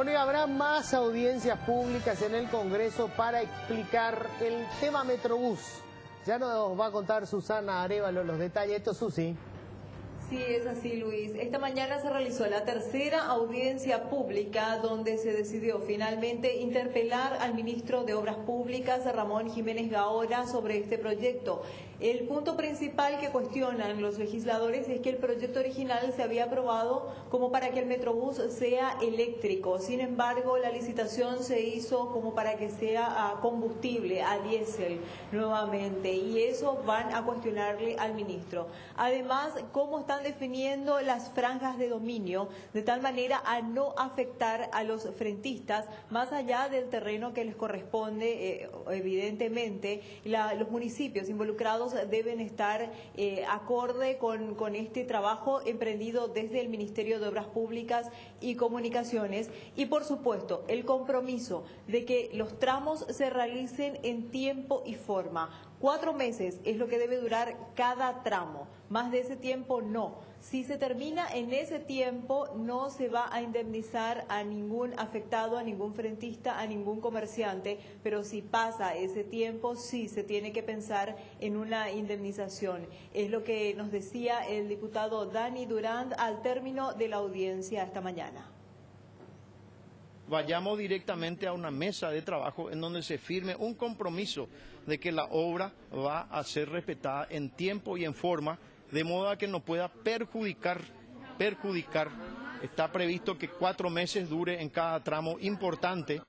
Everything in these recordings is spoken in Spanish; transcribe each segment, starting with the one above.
Bueno, y habrá más audiencias públicas en el Congreso para explicar el tema Metrobús. Ya nos va a contar Susana Arevalo los detalles. Esto, Susi. Sí, es así, Luis. Esta mañana se realizó la tercera audiencia pública donde se decidió finalmente interpelar al ministro de Obras Públicas, Ramón Jiménez Gaora, sobre este proyecto. El punto principal que cuestionan los legisladores es que el proyecto original se había aprobado como para que el Metrobús sea eléctrico. Sin embargo, la licitación se hizo como para que sea a combustible, a diésel nuevamente. Y eso van a cuestionarle al ministro. Además, ¿cómo están definiendo las franjas de dominio de tal manera a no afectar a los frentistas más allá del terreno que les corresponde, eh, evidentemente. los municipios involucrados deben estar eh, acorde con este trabajo emprendido desde el Ministerio de Obras Públicas y Comunicaciones y, por supuesto, el compromiso de que los tramos se realicen en tiempo y forma. Cuatro meses es lo que debe durar cada tramo. Más de ese tiempo no. Si se termina en ese tiempo, no se va a indemnizar a ningún afectado, a ningún frentista, a ningún comerciante, pero si pasa ese tiempo, sí se tiene que pensar en una indemnización. Es lo que nos decía el diputado Dani Durand al término de la audiencia esta mañana vayamos directamente a una mesa de trabajo en donde se firme un compromiso de que la obra va a ser respetada en tiempo y en forma, de modo a que no pueda perjudicar, perjudicar. Está previsto que cuatro meses dure en cada tramo importante.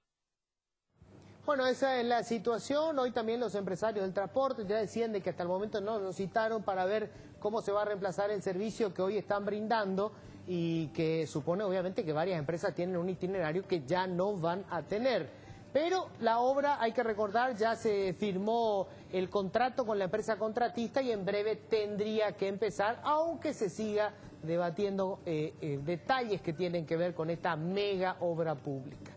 Bueno, esa es la situación. Hoy también los empresarios del transporte ya decían de que hasta el momento no nos citaron para ver cómo se va a reemplazar el servicio que hoy están brindando y que supone obviamente que varias empresas tienen un itinerario que ya no van a tener. Pero la obra, hay que recordar, ya se firmó el contrato con la empresa contratista y en breve tendría que empezar, aunque se siga debatiendo eh, eh, detalles que tienen que ver con esta mega obra pública.